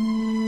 Mm-hmm.